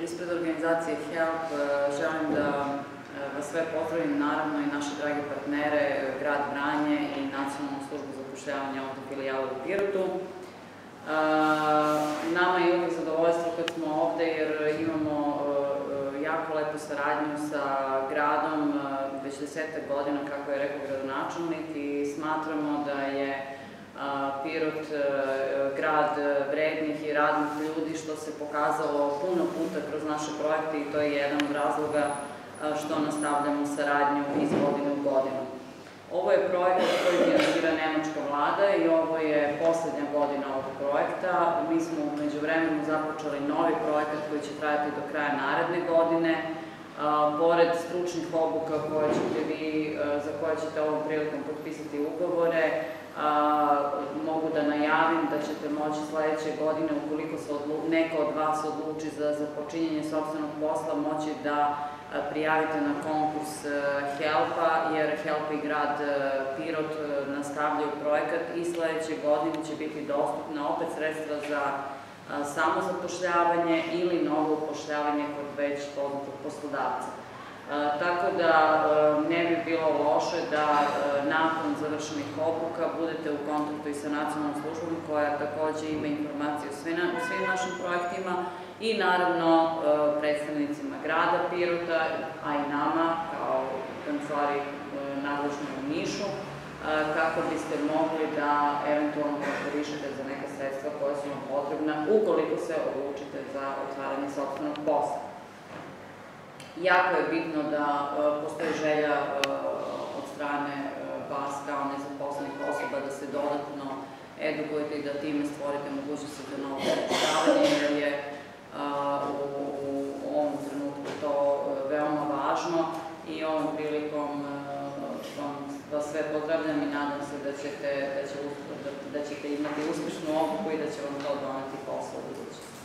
Ispred organizacije HELP e, želim da e, vas sve pozdravim, naravno i naše drage partnere, grad Vranje i Nacionalnu službu za upošljavanje ovde filijalu u Pirotu. E, nama je uvijek zadovoljstvo kad smo ovde jer imamo jako lepu saradnju sa gradom već desetak godina, kako je rekao gradonačelnik, i smatramo da je Pirot grad vrednih i radnih ljudi, što se pokazalo puno puta kroz naše projekte i to je jedan od razloga što nastavljamo saradnju iz godine u godinu. Ovo je projekat koji finansira Nemačka vlada i ovo je poslednja godina ovog projekta. Mi smo umeđu vremenu započeli novi projekat koji će trajati do kraja naredne godine. Pored stručnih obuka koje ćete vi, za koje ćete ovom prilikom potpisati ugovore, mogu da najavim da ćete moći sledeće godine, ukoliko se neko od vas odluči za započinjenje sobstvenog posla, moći da prijavite na konkurs HELP-a, jer HELP i grad Pirot nastavljaju projekat i sledeće godine će biti dostupna opet sredstva za samozapošljavanje ili novo upošljavanje kod već poslodavca. Tako da ne nakon završenih obuka budete u kontaktu i sa nacionalnom službom koja takođe ima informacije o svim našim projektima i naravno predstavnicima grada Pirota, a i nama kao kancelari nadležnoj u Nišu, kako biste mogli da eventualno konkurišete za neka sredstva koja su vam potrebna ukoliko se odlučite za otvaranje sobstvenog posla. Jako je bitno da postoji edukujete i da time stvorite mogućnosti za novo zapošljavanje, jer je u ovom trenutku to veoma važno i ovom prilikom vas sve pozdravljam i nadam se da ćete, da, će, da ćete imati uspešnu obuku i da će vam to doneti posao u budućnosti.